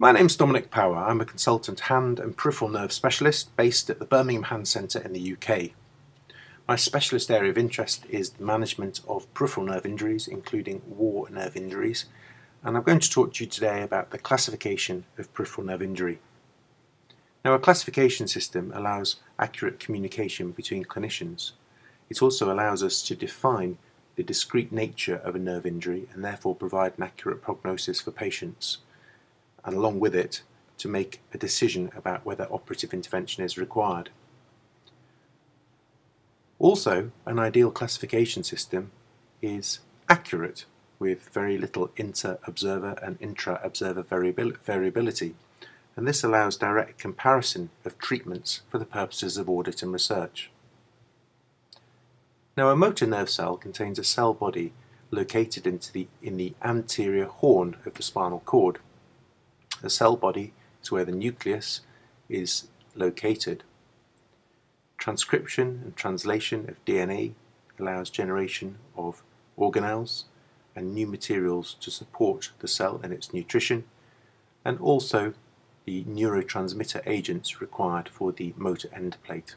My name's Dominic Power. I'm a consultant hand and peripheral nerve specialist based at the Birmingham Hand Centre in the UK. My specialist area of interest is the management of peripheral nerve injuries, including war nerve injuries, and I'm going to talk to you today about the classification of peripheral nerve injury. Now, a classification system allows accurate communication between clinicians. It also allows us to define the discrete nature of a nerve injury and therefore provide an accurate prognosis for patients and along with it to make a decision about whether operative intervention is required. Also, an ideal classification system is accurate with very little inter-observer and intra-observer variability and this allows direct comparison of treatments for the purposes of audit and research. Now a motor nerve cell contains a cell body located the, in the anterior horn of the spinal cord the cell body is where the nucleus is located. Transcription and translation of DNA allows generation of organelles and new materials to support the cell and its nutrition, and also the neurotransmitter agents required for the motor end plate.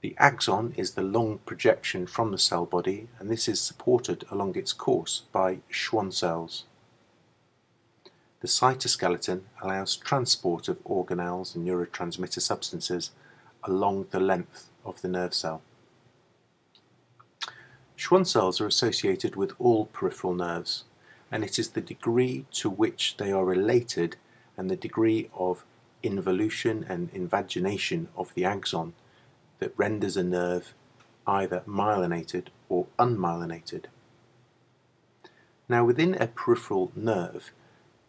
The axon is the long projection from the cell body, and this is supported along its course by Schwann cells. The cytoskeleton allows transport of organelles and neurotransmitter substances along the length of the nerve cell. Schwann cells are associated with all peripheral nerves, and it is the degree to which they are related and the degree of involution and invagination of the axon that renders a nerve either myelinated or unmyelinated. Now within a peripheral nerve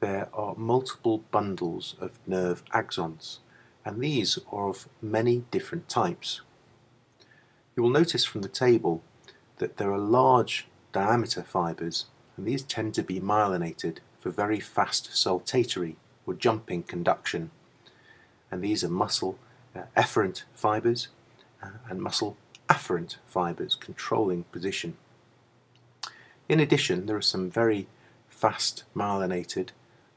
there are multiple bundles of nerve axons, and these are of many different types. You will notice from the table that there are large diameter fibres, and these tend to be myelinated for very fast saltatory or jumping conduction. And these are muscle uh, efferent fibres uh, and muscle afferent fibres controlling position. In addition, there are some very fast myelinated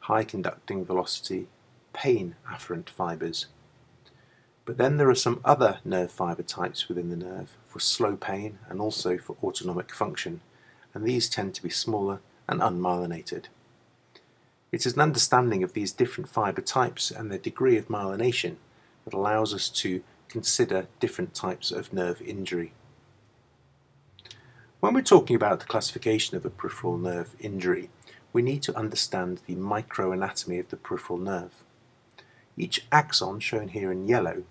high conducting velocity pain afferent fibres. But then there are some other nerve fibre types within the nerve for slow pain and also for autonomic function, and these tend to be smaller and unmyelinated. It is an understanding of these different fibre types and their degree of myelination that allows us to consider different types of nerve injury. When we're talking about the classification of a peripheral nerve injury, we need to understand the microanatomy of the peripheral nerve. Each axon, shown here in yellow,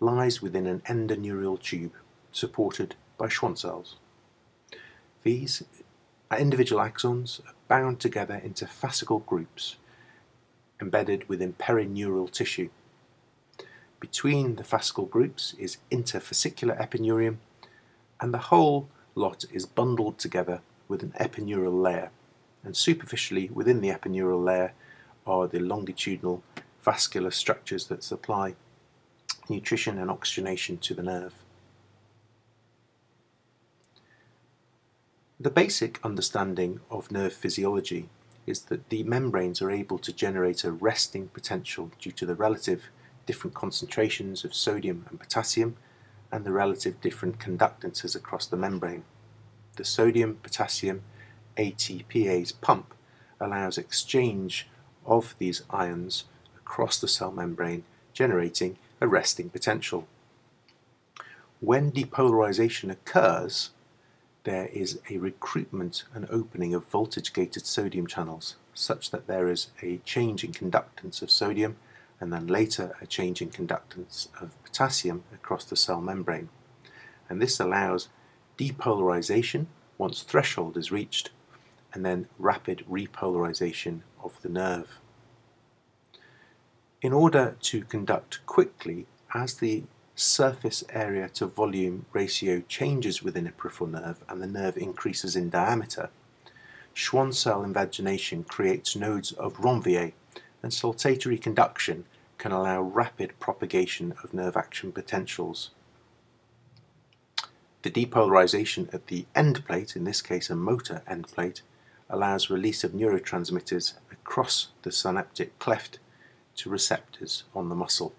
lies within an endoneurial tube supported by Schwann cells. These individual axons are bound together into fascicle groups embedded within perineural tissue. Between the fascicle groups is interfascicular epineurium and the whole lot is bundled together with an epineural layer and superficially within the epineural layer are the longitudinal vascular structures that supply nutrition and oxygenation to the nerve. The basic understanding of nerve physiology is that the membranes are able to generate a resting potential due to the relative different concentrations of sodium and potassium and the relative different conductances across the membrane. The sodium, potassium ATPase pump allows exchange of these ions across the cell membrane, generating a resting potential. When depolarization occurs, there is a recruitment and opening of voltage-gated sodium channels, such that there is a change in conductance of sodium and then later a change in conductance of potassium across the cell membrane. And this allows depolarization once threshold is reached and then rapid repolarization of the nerve. In order to conduct quickly, as the surface area to volume ratio changes within a peripheral nerve and the nerve increases in diameter, Schwann cell invagination creates nodes of Ranvier and saltatory conduction can allow rapid propagation of nerve action potentials. The depolarization at the end plate, in this case a motor end plate, allows release of neurotransmitters across the synaptic cleft to receptors on the muscle.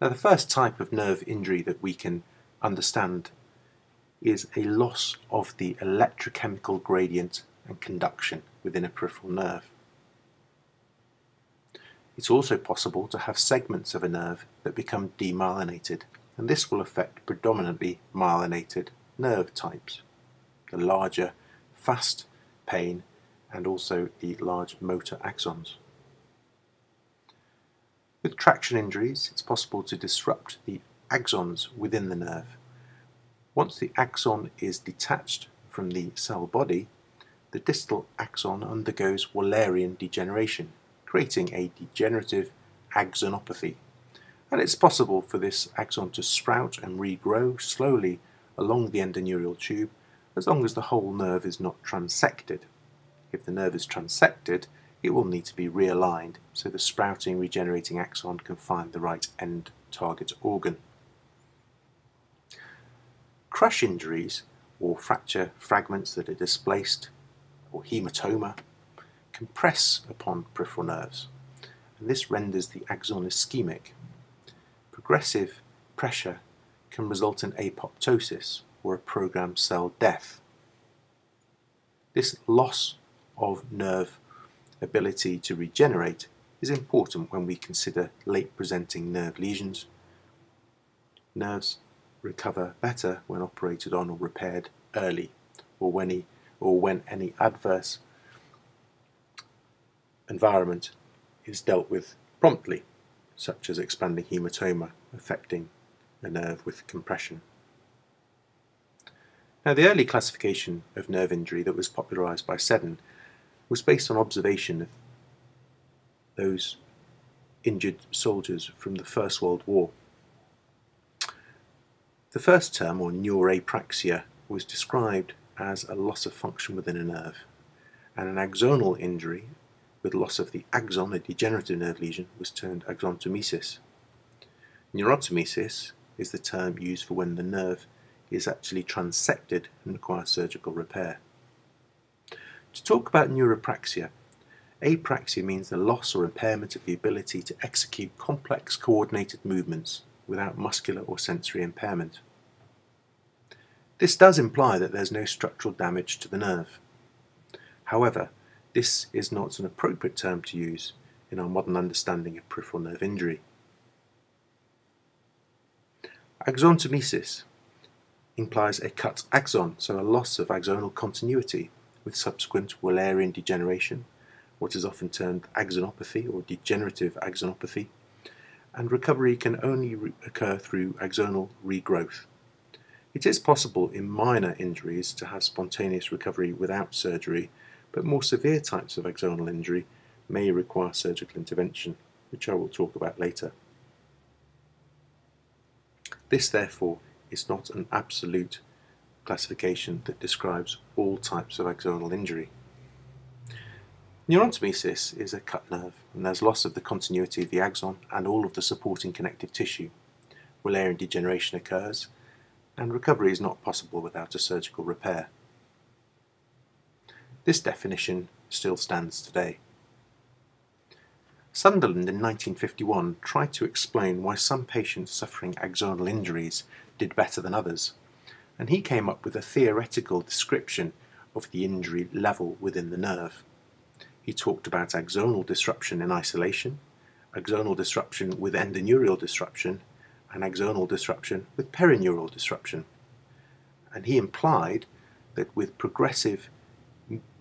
Now, the first type of nerve injury that we can understand is a loss of the electrochemical gradient and conduction within a peripheral nerve. It's also possible to have segments of a nerve that become demyelinated, and this will affect predominantly myelinated nerve types, the larger fast pain and also the large motor axons. With traction injuries, it's possible to disrupt the axons within the nerve. Once the axon is detached from the cell body, the distal axon undergoes Wallerian degeneration, creating a degenerative axonopathy. And it's possible for this axon to sprout and regrow slowly along the endoneurial tube as long as the whole nerve is not transected. If the nerve is transected, it will need to be realigned so the sprouting regenerating axon can find the right end target organ. Crush injuries or fracture fragments that are displaced or hematoma compress upon peripheral nerves and this renders the axon ischemic. Progressive pressure can result in apoptosis or a programmed cell death. This loss of nerve ability to regenerate is important when we consider late presenting nerve lesions. Nerves recover better when operated on or repaired early or when, he, or when any adverse environment is dealt with promptly, such as expanding hematoma affecting a nerve with compression. Now, the early classification of nerve injury that was popularised by Seddon was based on observation of those injured soldiers from the First World War. The first term, or neurapraxia, was described as a loss of function within a nerve, and an axonal injury with loss of the axon, a degenerative nerve lesion, was termed axonotmesis. Neurotmesis is the term used for when the nerve is actually transected and requires surgical repair. To talk about neurapraxia, apraxia means the loss or impairment of the ability to execute complex coordinated movements without muscular or sensory impairment. This does imply that there's no structural damage to the nerve. However, this is not an appropriate term to use in our modern understanding of peripheral nerve injury. Axonotmesis implies a cut axon, so a loss of axonal continuity with subsequent Wallerian degeneration, what is often termed axonopathy or degenerative axonopathy, and recovery can only re occur through axonal regrowth. It is possible in minor injuries to have spontaneous recovery without surgery, but more severe types of axonal injury may require surgical intervention, which I will talk about later. This, therefore, is not an absolute classification that describes all types of axonal injury. Neurotmesis is a cut nerve, and there's loss of the continuity of the axon and all of the supporting connective tissue. Wallerian degeneration occurs, and recovery is not possible without a surgical repair. This definition still stands today. Sunderland in 1951 tried to explain why some patients suffering axonal injuries did better than others and he came up with a theoretical description of the injury level within the nerve. He talked about axonal disruption in isolation, axonal disruption with endoneurial disruption, and axonal disruption with perineural disruption. And he implied that with progressive,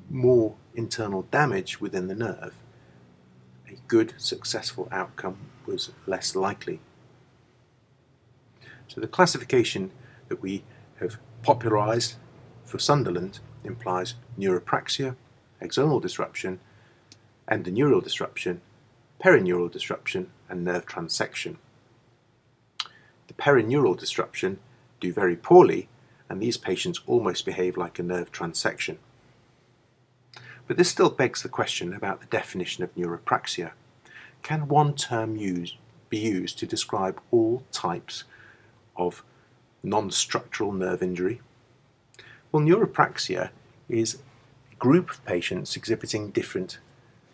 more internal damage within the nerve, a good, successful outcome was less likely. So the classification that we have popularised for Sunderland implies neuropraxia, axonal disruption, endoneural disruption, perineural disruption, and nerve transection. The perineural disruption do very poorly, and these patients almost behave like a nerve transection. But this still begs the question about the definition of neuropraxia. Can one term be used to describe all types of non-structural nerve injury? Well, neuropraxia is a group of patients exhibiting different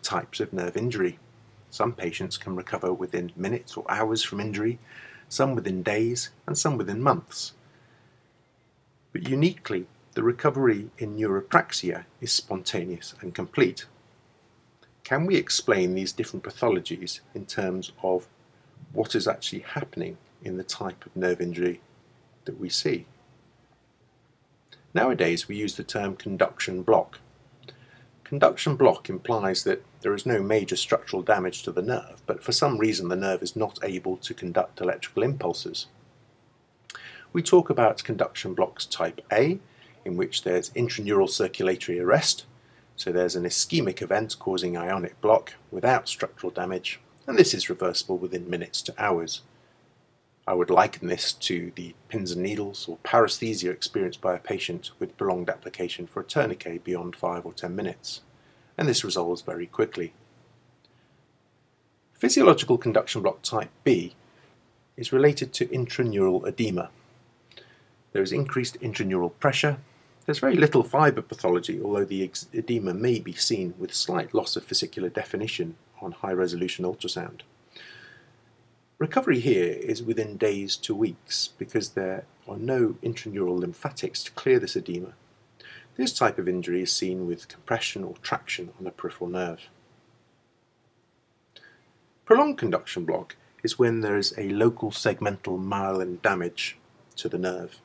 types of nerve injury. Some patients can recover within minutes or hours from injury, some within days, and some within months. But uniquely, the recovery in neuropraxia is spontaneous and complete. Can we explain these different pathologies in terms of what is actually happening in the type of nerve injury that we see? Nowadays we use the term conduction block. Conduction block implies that there is no major structural damage to the nerve, but for some reason the nerve is not able to conduct electrical impulses. We talk about conduction blocks type A, in which there's intraneural circulatory arrest, so there's an ischemic event causing ionic block without structural damage, and this is reversible within minutes to hours. I would liken this to the pins and needles or paresthesia experienced by a patient with prolonged application for a tourniquet beyond 5 or 10 minutes, and this resolves very quickly. Physiological conduction block type B is related to intraneural edema. There is increased intraneural pressure. There's very little fibre pathology, although the edema may be seen with slight loss of fascicular definition on high resolution ultrasound. Recovery here is within days to weeks because there are no intraneural lymphatics to clear this edema. This type of injury is seen with compression or traction on a peripheral nerve. Prolonged conduction block is when there is a local segmental myelin damage to the nerve.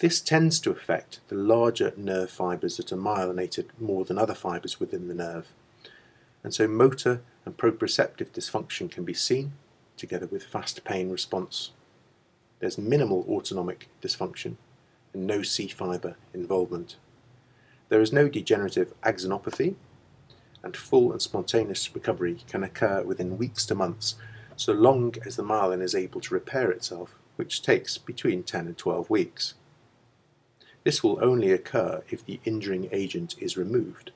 This tends to affect the larger nerve fibres that are myelinated more than other fibres within the nerve, and so motor and proprioceptive dysfunction can be seen, together with fast pain response. There's minimal autonomic dysfunction and no C fibre involvement. There is no degenerative axonopathy, and full and spontaneous recovery can occur within weeks to months, so long as the myelin is able to repair itself, which takes between 10 and 12 weeks. This will only occur if the injuring agent is removed.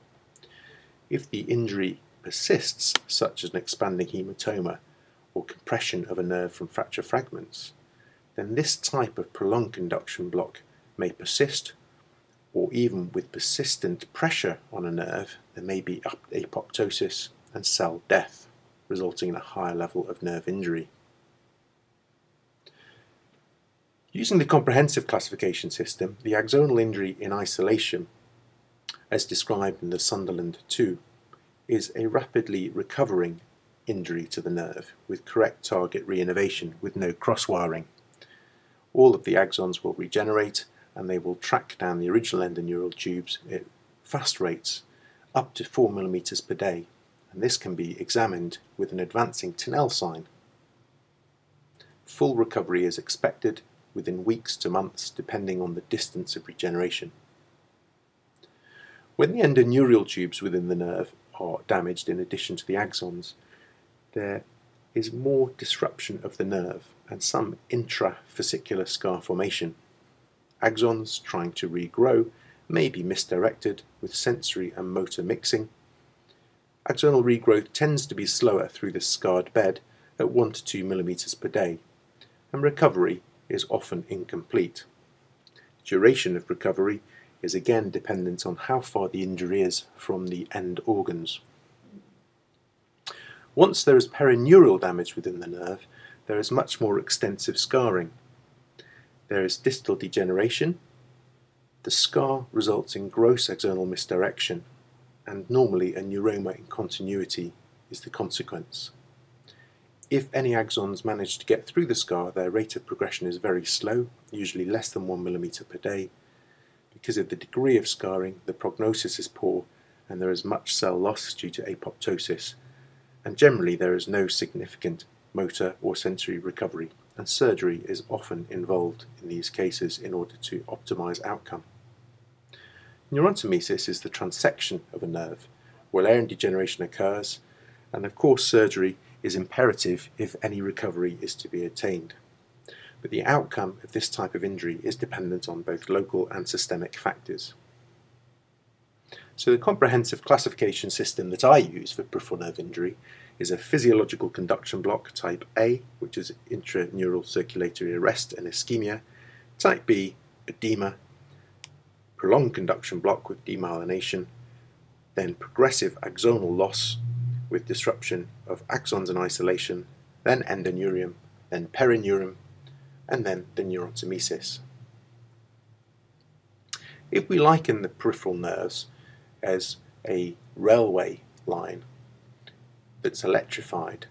If the injury persists, such as an expanding hematoma or compression of a nerve from fracture fragments, then this type of prolonged conduction block may persist, or even with persistent pressure on a nerve, there may be apoptosis and cell death, resulting in a higher level of nerve injury. Using the comprehensive classification system, the axonal injury in isolation, as described in the Sunderland 2, is a rapidly recovering injury to the nerve with correct target reinnervation with no cross-wiring. All of the axons will regenerate and they will track down the original endoneural tubes at fast rates up to 4 millimeters per day and this can be examined with an advancing Tinel sign. Full recovery is expected within weeks to months depending on the distance of regeneration. When the endoneural tubes within the nerve are damaged in addition to the axons, there is more disruption of the nerve and some intrafascicular scar formation. Axons trying to regrow may be misdirected with sensory and motor mixing. Axonal regrowth tends to be slower through the scarred bed at 1 to 2 millimeters per day, and recovery is often incomplete. Duration of recovery is again dependent on how far the injury is from the end organs. Once there is perineural damage within the nerve, there is much more extensive scarring. There is distal degeneration. The scar results in gross axonal misdirection, and normally a neuroma in continuity is the consequence. If any axons manage to get through the scar, their rate of progression is very slow, usually less than 1 millimeter per day. Because of the degree of scarring, the prognosis is poor and there is much cell loss due to apoptosis, and generally there is no significant motor or sensory recovery, and surgery is often involved in these cases in order to optimize outcome. Neurotmesis is the transection of a nerve, where Wallerian degeneration occurs, and of course surgery is imperative if any recovery is to be attained. But the outcome of this type of injury is dependent on both local and systemic factors. So the comprehensive classification system that I use for peripheral nerve injury is a physiological conduction block type A, which is intraneural circulatory arrest and ischemia, type B, edema, prolonged conduction block with demyelination, then progressive axonal loss with disruption of axons and isolation, then endoneurium, then perineurium, and then the neurotmesis. If we liken the peripheral nerves as a railway line that's electrified,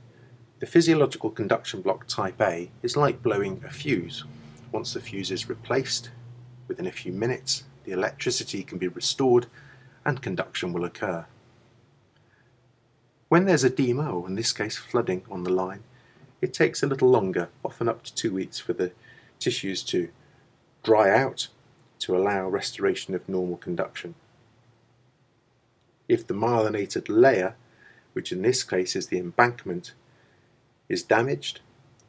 the physiological conduction block type A is like blowing a fuse. Once the fuse is replaced, within a few minutes, the electricity can be restored and conduction will occur. When there's edema, in this case flooding on the line, it takes a little longer, often up to two weeks, for the tissues to dry out to allow restoration of normal conduction. If the myelinated layer, which in this case is the embankment, is damaged,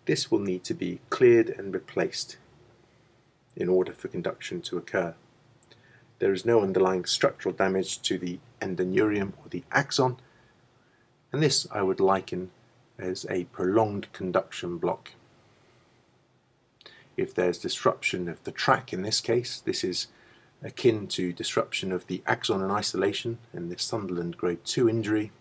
this will need to be cleared and replaced in order for conduction to occur. There is no underlying structural damage to the endoneurium or the axon, and this I would liken as a prolonged conduction block. If there's disruption of the track in this case, this is akin to disruption of the axon and isolation in the Sunderland grade 2 injury.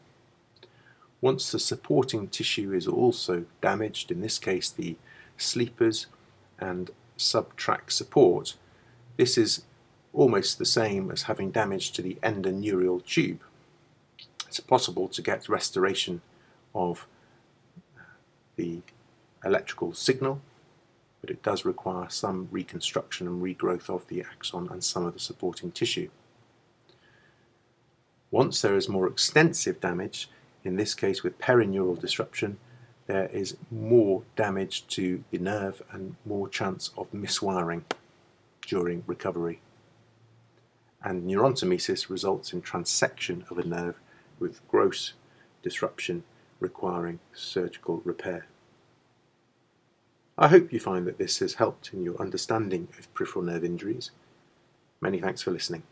Once the supporting tissue is also damaged, in this case the sleepers and subtrack support, this is almost the same as having damage to the endoneurial tube. It's possible to get restoration of the electrical signal, but it does require some reconstruction and regrowth of the axon and some of the supporting tissue. Once there is more extensive damage, in this case with perineural disruption, there is more damage to the nerve and more chance of miswiring during recovery. And neurotmesis results in transection of a nerve with gross disruption requiring surgical repair. I hope you find that this has helped in your understanding of peripheral nerve injuries. Many thanks for listening.